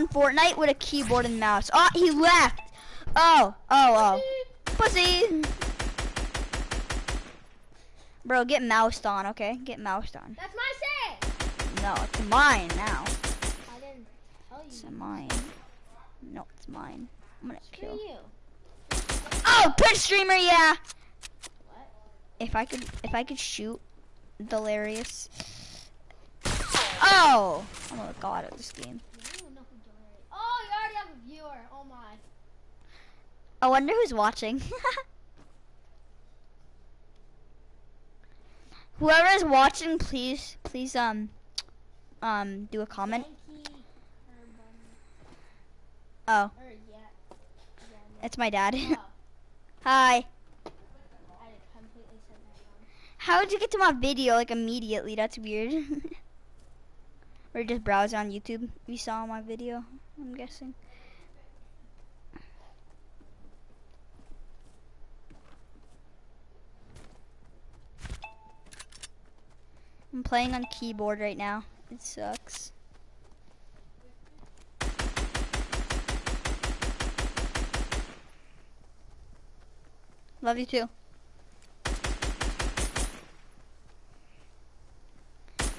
on Fortnite with a keyboard and mouse. Oh, he left. Oh, oh, oh. Pussy. Bro, get moused on, okay? Get moused on. That's my say. No, it's mine now. I didn't tell you. It's mine. No, it's mine. I'm gonna Screw kill. you. Oh, Twitch streamer, yeah. What? If I could, if I could shoot, delirious. Oh, I'm a god at this game. You don't know who Dory is. Oh, you already have a viewer. Oh my. I wonder who's watching. Whoever is watching, please, please, um, um, do a comment. Oh, Or yeah. Yeah. it's my dad. Hi. I completely said that wrong. How did you get to my video like immediately? That's weird. or just browsing on YouTube. You saw my video, I'm guessing. I'm playing on keyboard right now. It sucks. Love you too.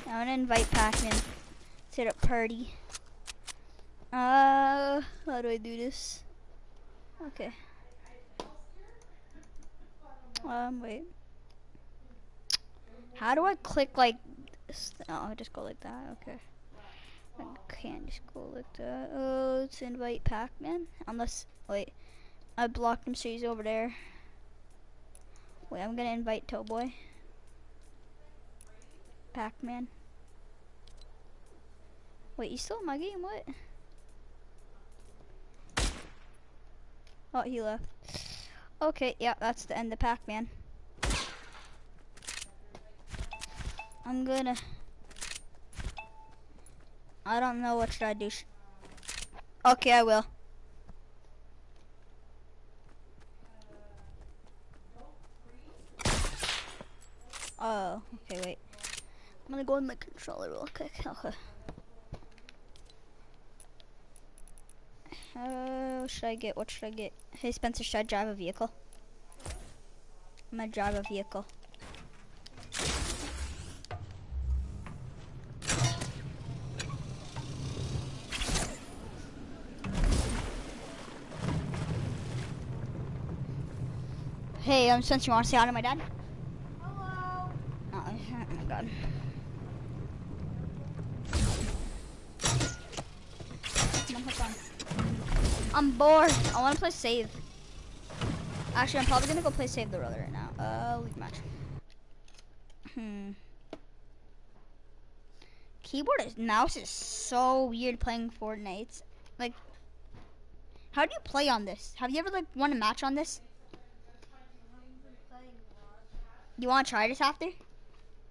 I'm gonna invite Pac-Man to the party. Uh, how do I do this? Okay. Um, wait. How do I click like? Oh, I just go like that. Okay. I can't just go like that. Oh, let's invite Pac-Man. Unless, wait, I blocked him, so he's over there. Wait, I'm gonna invite Towboy. Pac-Man. Wait, you still in my game? What? Oh, he left. Okay, yeah, that's the end of Pac-Man. I'm gonna... I don't know what should I do. Okay, I will. Oh, okay, wait. I'm gonna go in my controller real quick. Okay. What should I get? What should I get? Hey Spencer, should I drive a vehicle? I'm gonna drive a vehicle. Hey, um, since you wanna say hi to my dad? Hello. Oh, oh my god. Come on, on. I'm bored. I want to play save. Actually, I'm probably gonna go play Save the World right now. Uh, league match. Hmm. Keyboard is mouse is so weird playing Fortnite. Like, how do you play on this? Have you ever like won a match on this? You want to try this after?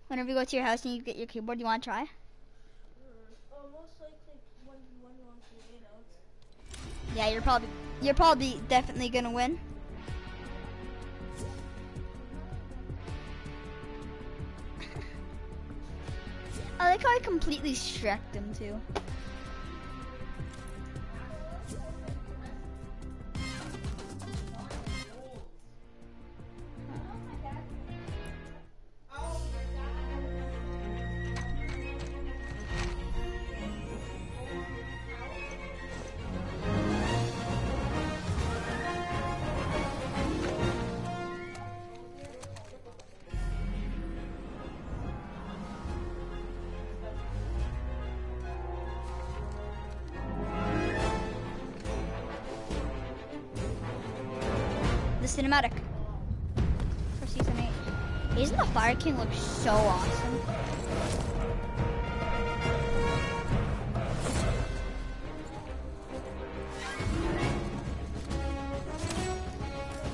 Whenever you go to your house and you get your keyboard, you want to try? Mm, oh, most likely one one one eight out. Yeah, you're probably you're probably definitely gonna win. I like how I completely shreked him too. The cinematic for season eight. Isn't the Fire King look so awesome?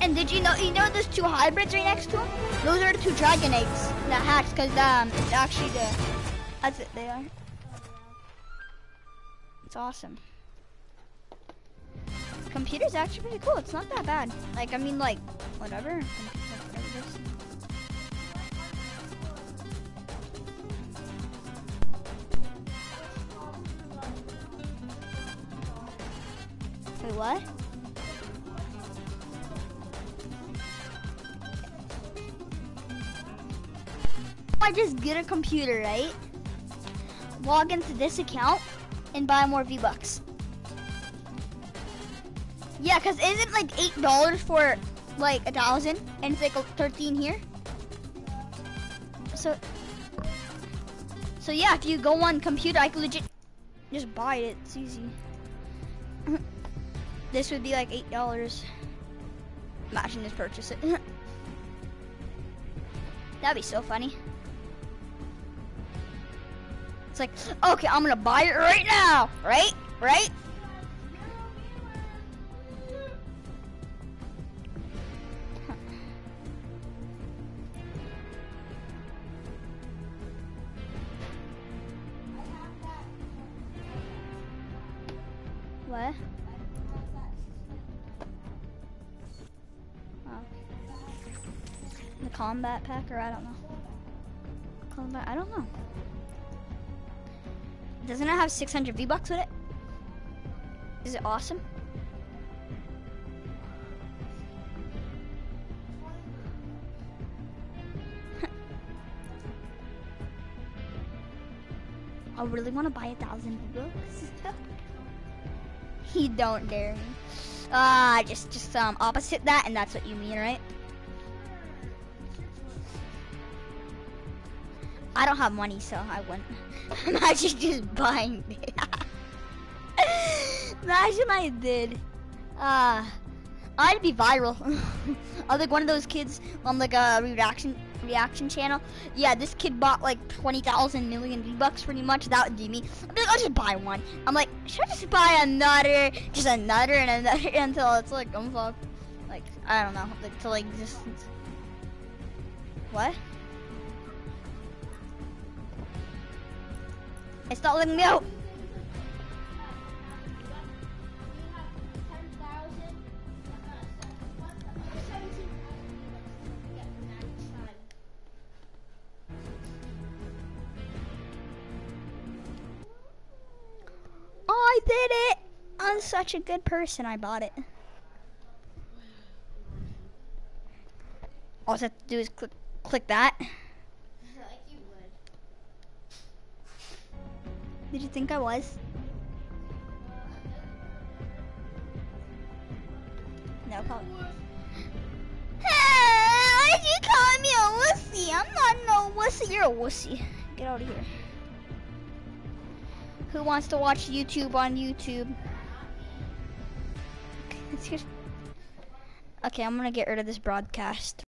And did you know you know those two hybrids right next to him? Those are the two dragon eggs that hatch because um it's actually the that's it they are. It's awesome. Computer's actually pretty cool. It's not that bad. Like I mean like whatever. Wait, what? I just get a computer, right? Log into this account and buy more V-Bucks. Yeah, cause isn't like eight dollars for like a thousand, and it's like a thirteen here. So, so yeah, if you go on computer, I can legit just buy it. It's easy. this would be like eight dollars. Imagine just purchase it. That'd be so funny. It's like, okay, I'm gonna buy it right now, right? Right? What? Oh. The combat pack, or I don't know. Combat, I don't know. Doesn't it have 600 V-Bucks with it? Is it awesome? I really want to buy a thousand V-Bucks. he don't dare me. Ah, just just um opposite that, and that's what you mean, right? I don't have money, so I wouldn't. Imagine just buying it. Imagine I did. Uh, I'd be viral. I'm like one of those kids on like a reaction reaction channel. Yeah, this kid bought like 20,000 million V-Bucks pretty much. That would be me. I'd be like, I'll just buy one. I'm like, should I just buy another, just another and another until it's like, I'm fucked. Like, I don't know, like, to like existence. What? It's not letting me out. Did it! I'm such a good person. I bought it. All I have to do is click click that. Did you think I was? No, call Hey, why did you call me a wussy? I'm not no wussy. You're a wussy. Get out of here. Who wants to watch YouTube on YouTube? okay, I'm gonna get rid of this broadcast.